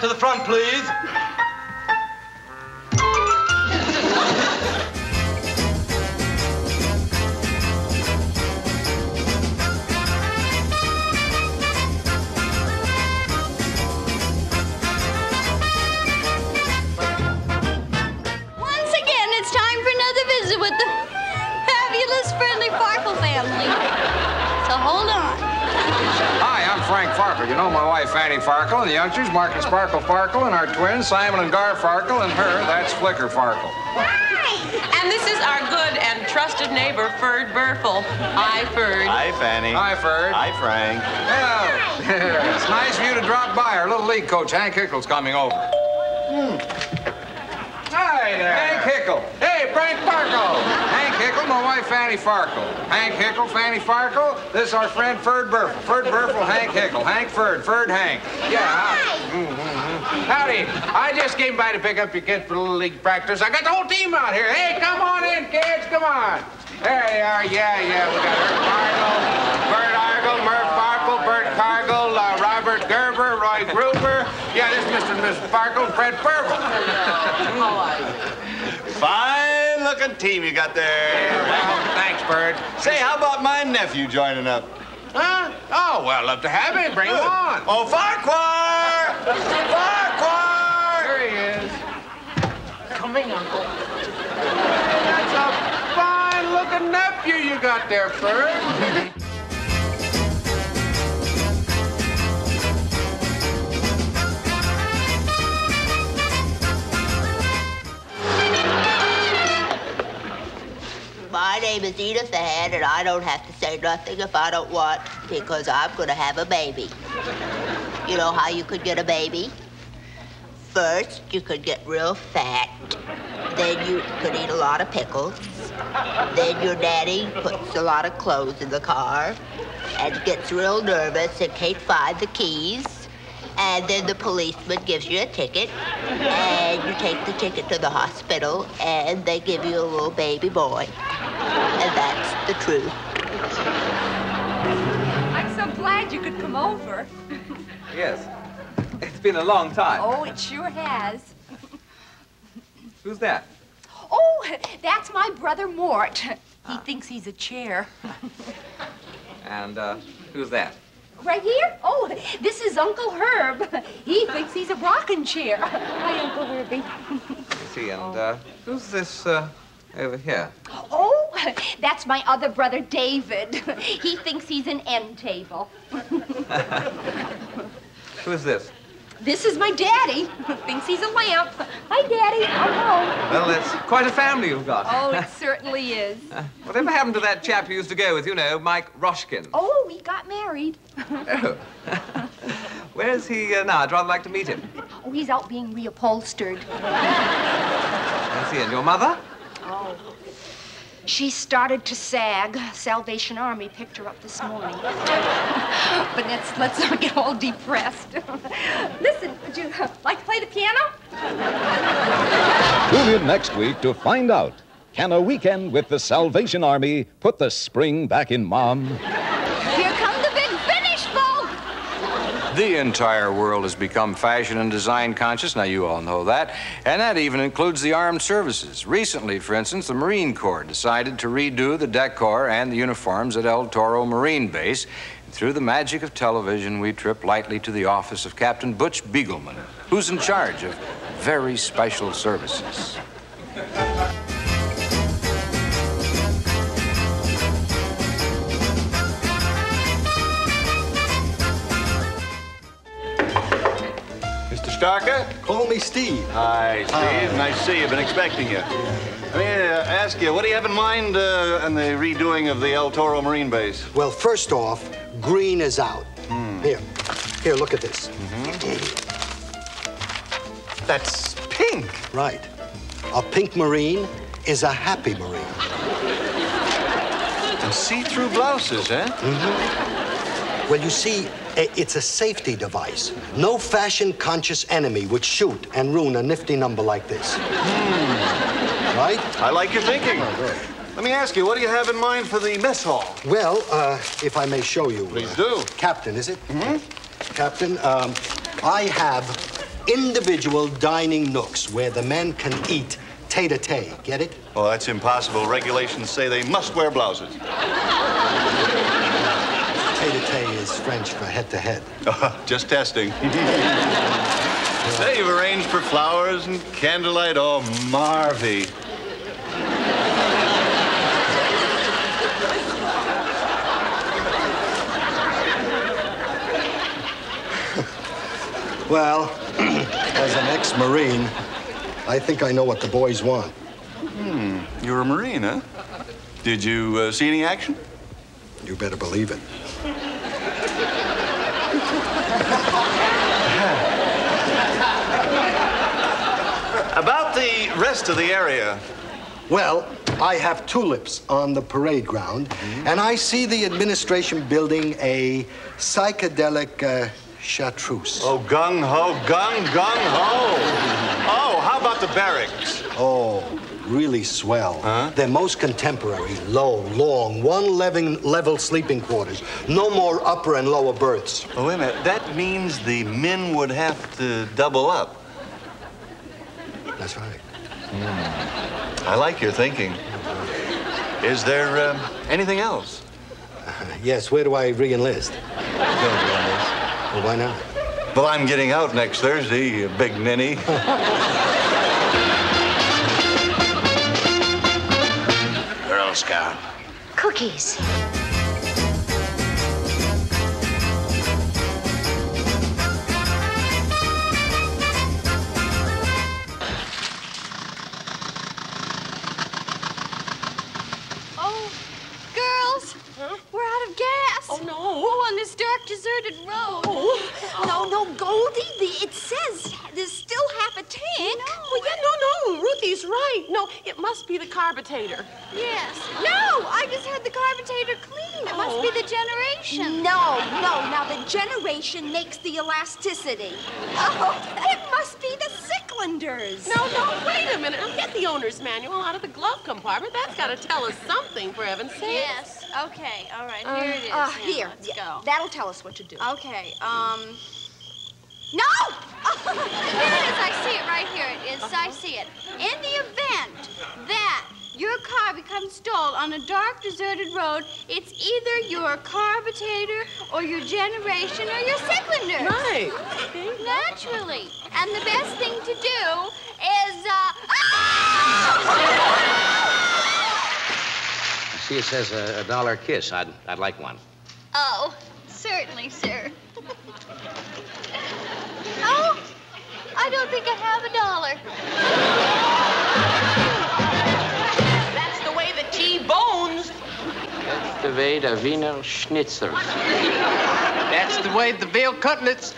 To the front, please. Frank Farkle. You know my wife, Fanny Farkle, and the youngsters, Mark and Sparkle Farkle, and our twins, Simon and Gar Farkle, and her, that's Flicker Farkle. Hi! And this is our good and trusted neighbor, Ferd Berfel. Hi, Ferd. Hi, Fanny. Hi, Ferd. Hi, Frank. Hello. it's nice of you to drop by. Our little league coach, Hank Hickle's coming over. Hmm. Hi there. Hank Hickle. Hey, Frank Farkle. Hank Hickle, my wife, Fanny Farkle. Hank Hickle, Fanny Farkle. This is our friend, Ferd Berfel. Ferd Berfel, Hank Hickle. Hank Ferd, Ferd Hank. Yeah. Hi. Howdy. I just came by to pick up your kids for Little League practice. I got the whole team out here. Hey, come on in, kids. Come on. There they are. Yeah, yeah. We got Herb Arnold, Bert Argle, Murph Farkle, Bert Cargill, uh, Robert Gerber, Roy Gruber. Yeah, this is Mr. and Mrs. Farkle, Fred Burble. Fine looking team you got there. Well, thanks, Bird. Say, how about my nephew joining up? Huh? Oh, well, love to have him. Bring him on. Oh, Farquhar! Farquhar! There he is. Coming, Uncle. That's a fine-looking nephew you got there, Bird. My name is Edith Ann, and I don't have to say nothing if I don't want, because I'm to have a baby. You know how you could get a baby? First, you could get real fat. Then you could eat a lot of pickles. Then your daddy puts a lot of clothes in the car and gets real nervous and can't find the keys. And then the policeman gives you a ticket, and you take the ticket to the hospital, and they give you a little baby boy. And that's the truth. I'm so glad you could come over. Yes. It's been a long time. Oh, it sure has. Who's that? Oh, that's my brother Mort. He thinks he's a chair. And uh, who's that? Right here? Oh, this is Uncle Herb. He thinks he's a rocking chair. Hi, Uncle Herbie. See. And uh, who's this uh, over here? Oh, that's my other brother David. He thinks he's an end table. Who's this? This is my daddy. Thinks he's a lamp. Hi, Daddy. I'm home. Well, it's quite a family you've got. Oh, it certainly is. Uh, whatever happened to that chap you used to go with, you know, Mike Roshkin? Oh, we got married. Oh. Where's he uh, now? I'd rather like to meet him. Oh, he's out being reupholstered. I see. And your mother? Oh. She started to sag. Salvation Army picked her up this morning. but let's let's not get all depressed. Listen, would you like to play the piano? Tune in next week to find out can a weekend with the Salvation Army put the spring back in mom? Here come the big finish, folks. The entire world has become fashion and design conscious. Now, you all know that. And that even includes the armed services. Recently, for instance, the Marine Corps decided to redo the decor and the uniforms at El Toro Marine Base. And through the magic of television, we trip lightly to the office of Captain Butch Beagleman, who's in charge of very special services. Mr. Call me Steve. Hi, Steve. Nice to see you. Been expecting you. Let me uh, ask you, what do you have in mind uh, in the redoing of the El Toro Marine Base? Well, first off, green is out. Here, here, look at this. That's pink. Right. A pink marine is a happy marine. And see-through blouses, eh? Well, you see, it's a safety device. No fashion-conscious enemy would shoot and ruin a nifty number like this. Right? I like your thinking. Let me ask you, what do you have in mind for the mess hall? Well, uh, if I may show you. Please uh, do. Captain, is it? Captain, um, I have individual dining nooks where the men can eat tete-a-tete. Get it? Oh, that's impossible. Regulations say they must wear blouses. Tete-a-tete is French for head-to-head. Just testing. Say, you've arranged for flowers and candlelight. Oh, Marvy. Well, as an ex-Marine, I think I know what the boys want. Hmm, you're a Marine, huh? Did you uh, see any action? You better believe it. About the rest of the area. Well, I have tulips on the parade ground, and I see the administration building a psychedelic uh, chartreuse. Oh, gung ho, gung, gung ho. Oh, how about the barracks? Oh, really swell. They're most contemporary, low, long, one level, level sleeping quarters. No more upper and lower berths. Oh, wait a minute. That means the men would have to double up. That's right. I like your thinking. Is there um, anything else? Yes, where do I re-enlist? Well, why not? Well, I'm getting out next Thursday, you big ninny. Girl Scout. Cookies. Oh, girls, we're out of gas. Oh, no. Oh, on this dark, deserted road. Oh. No, no, Goldie, the, it says there's still half a tank. Well, yeah, no, no. Ruthie's right. No, it must be the carburetor. Yes. No, I just had the carburetor clean. It must be the generation. No, no, now the generation makes the elasticity. Oh, it must be the Sicklanders. No, no, wait a minute. Now get the owner's manual out of the glove compartment. That's got to tell us something, for heaven's sake. Yes. Okay. All right. Here it is. Uh, Now, here, Let's yeah, go. that'll tell us what to do. Okay. Um. No! here it is. I see it right here. It is. I see it. In the event that your car becomes stalled on a dark, deserted road, it's either your carburetor or your generation or your cylinder. Right. Naturally. And the best thing to do is, uh. ah! See, it says a, a dollar kiss. I'd, I'd like one. Oh, certainly, sir. oh, I don't think I have a dollar. That's the way the T-bones. That's the way the Wiener Schnitzels. That's the way the veal cutlets.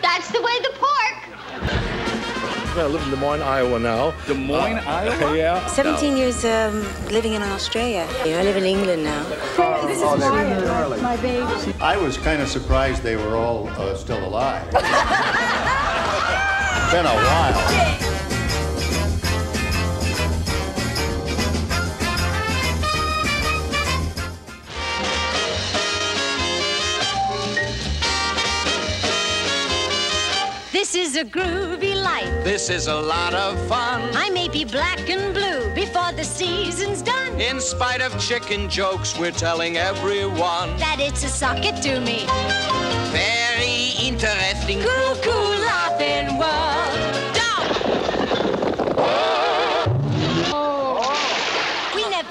That's the way the pork. I live in Des Moines, Iowa now. Des Moines, Iowa? yeah. 17 years um, living in Australia. Yeah, I live in England now. Oh, My baby. I was kind of surprised they were all uh, still alive. Been a while. This is a groovy life. This is a lot of fun. I may be black and blue before the season's done. In spite of chicken jokes, we're telling everyone. That it's a sock it to me. Very interesting. Cool,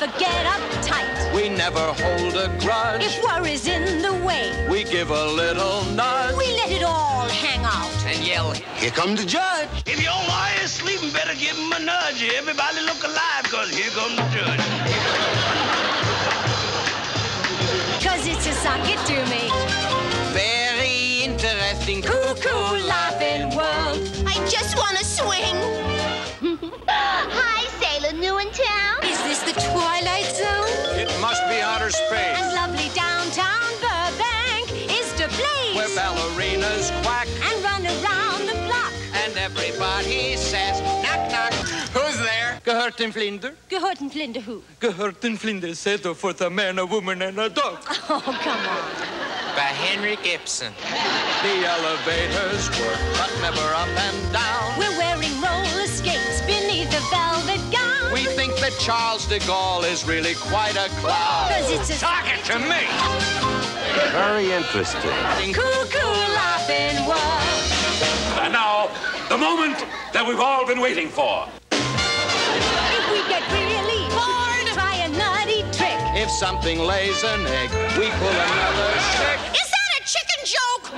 We never get uptight. We never hold a grudge. If worry's in the way, We give a little nudge we let it all hang out. and yell, Here comes the judge. If your lawyer's sleeping, better give him a nudge. Everybody look alive, cause here comes the judge. Cause it's a sock it to me. Very interesting. Cool, cool, laughing world. I just want to swing. The Twilight Zone? It must be outer space. And lovely downtown Burbank is to blaze. Where ballerinas quack and run around the block. and everybody says, knock, knock. Who's there? Gehörten Flinder? Gehörten Flinde who? Gehörten Flinder said oh, for the man, a woman, and a dog. Oh, come on. by Henry Gibson. The elevators work, but never up and down. We're wearing roller skates beneath the velvet think that Charles de Gaulle is really quite a clown. Cause it's a Talking to me! Very interesting. cuckoo laughing world. And now, the moment that we've all been waiting for. If we get really bored, try a nutty trick. If something lays an egg, we pull another stick. Is that a chicken joke?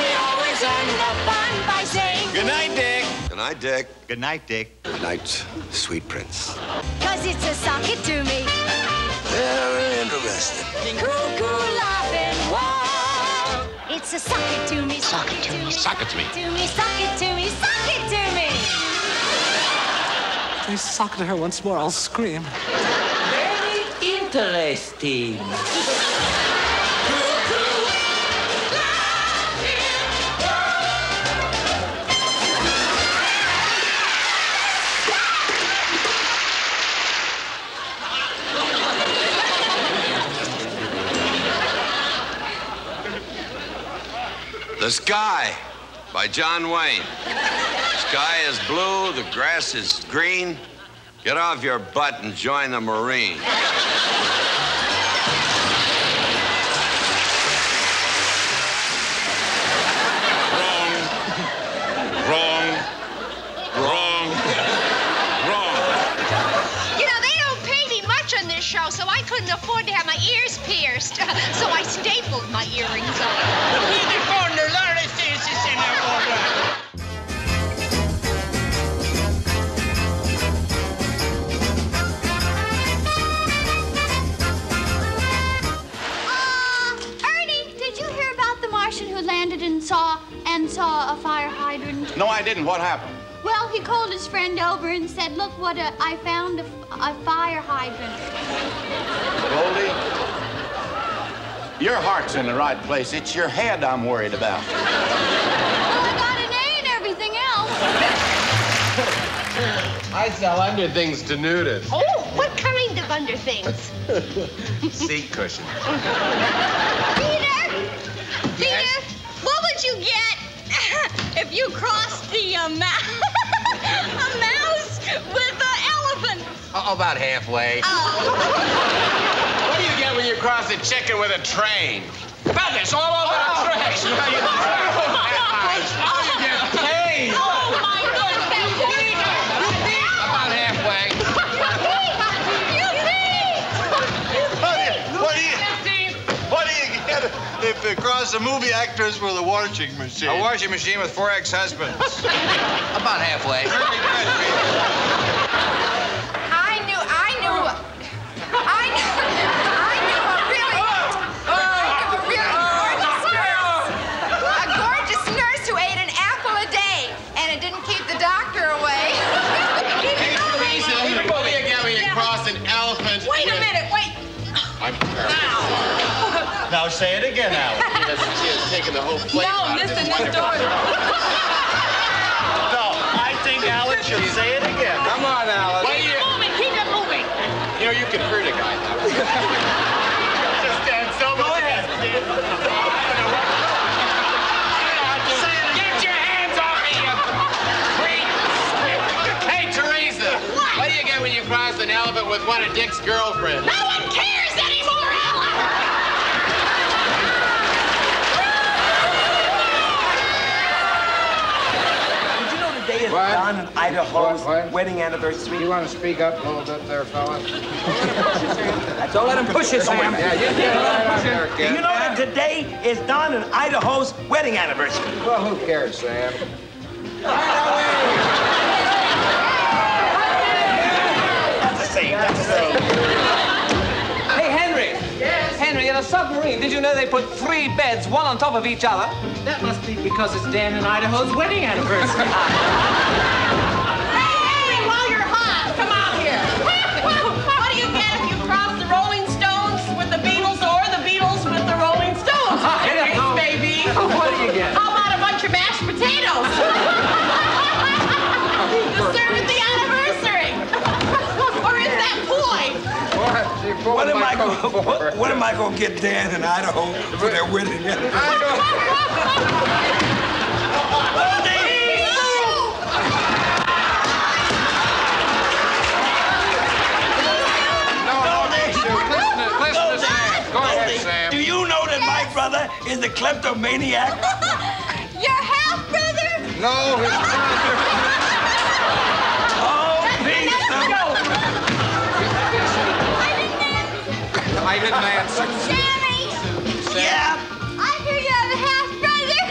we always end the fun by saying Good night, Dick. Good night, Dick. Good night, Dick. Good night, sweet prince. Cause it's a sock it to me. Very interesting. Cuckoo laughing world. It's a sock it to me. Sock it to me. Sock it to me. To me, sock it to me, sock it to me. They socked her once more. I'll scream. Very interesting. The Sky by John Wayne. The sky is blue, the grass is green. Get off your butt and join the Marine. Wrong. Wrong. Wrong. Wrong. You know, they don't pay me much on this show, so I couldn't afford to have my ears pierced. so I stapled my earrings on. Landed and saw and saw a fire hydrant? No, I didn't. What happened? Well, he called his friend over and said, "Look what a, I found a, a fire hydrant." Goldie? Your heart's in the right place. It's your head I'm worried about. Well, I got an A and everything else. I sell under things to nudists. Oh, what kind of under things? Seat cushion. you get if you crossed the uh, a mouse with an elephant? Oh, about halfway. What do you get when you cross a chicken with a train? Feathers all over the train. How if you cross a movie actress with a washing machine? A washing machine with four ex-husbands. About halfway. Now say it again, Alan. She has, she has taken the whole flavor No, out of listen, this this door. No, I think Alan should say it again. Come on, Alan. What do you... Moving, keep it moving. You know, you can hurt a guy that way. Just stand so much. Get your hands off me, you creep! Hey, Teresa. What do you get when you cross an elephant with one of Dick's girlfriends? No one cares anymore, Alan! Did you know and Idaho's What, what? wedding anniversary? You want to speak up a little bit there, fella? Don't let him push you, Sam. Yeah, you get right there, you know that today is Don and Idaho's wedding anniversary? Well, who cares, Sam? in a submarine, did you know they put three beds, one on top of each other? That must be because it's Dan and Idaho's wedding anniversary. What? Gee you pulling What am my I coat going? for? What, what am I going to get Dan in Idaho for their wedding? No, no, listen to, listen to Sam. Go ahead, Sam. Do you know that my brother is a kleptomaniac? Your half brother? No, his brother. I didn't answer. Sammy! Yeah. I hear you have a half brother.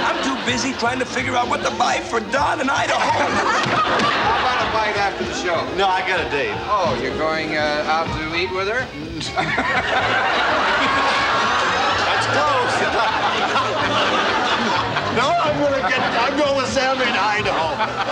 I'm too busy trying to figure out what to buy for Don in Idaho. How about a bite after the show? No, I got a date. Oh, you're going uh, out to eat with her? That's close. no, I'm gonna get. I'm going with Sammy to Idaho.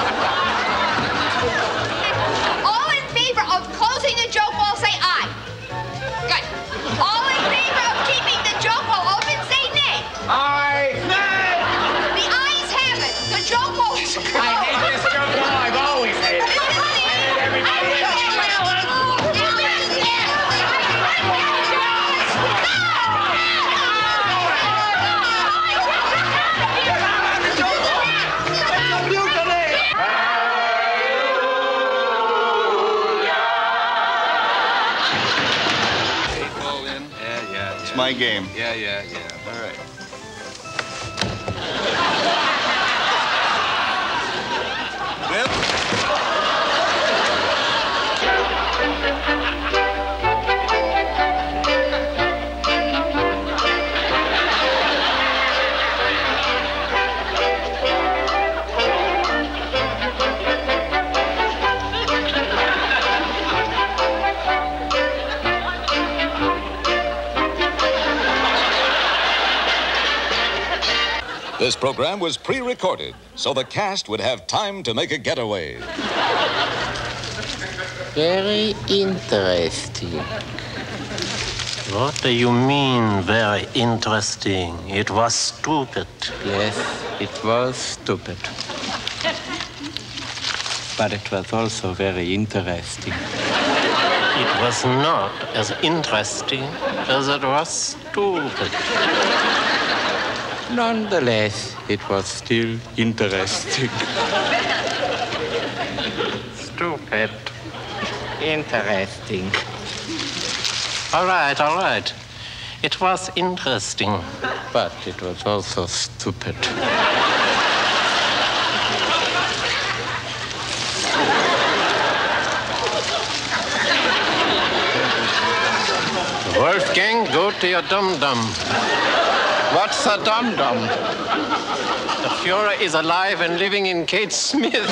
My game. yeah. Yeah, yeah, This program was pre recorded so the cast would have time to make a getaway. Very interesting. What do you mean, very interesting? It was stupid. Yes, it was stupid. But it was also very interesting. It was not as interesting as it was stupid. Nonetheless, it was still interesting. Stupid. Interesting. All right, all right. It was interesting. But it was also stupid. Wolfgang, go to your dum dum. What's a dum dum? The Fuhrer is alive and living in Kate Smith.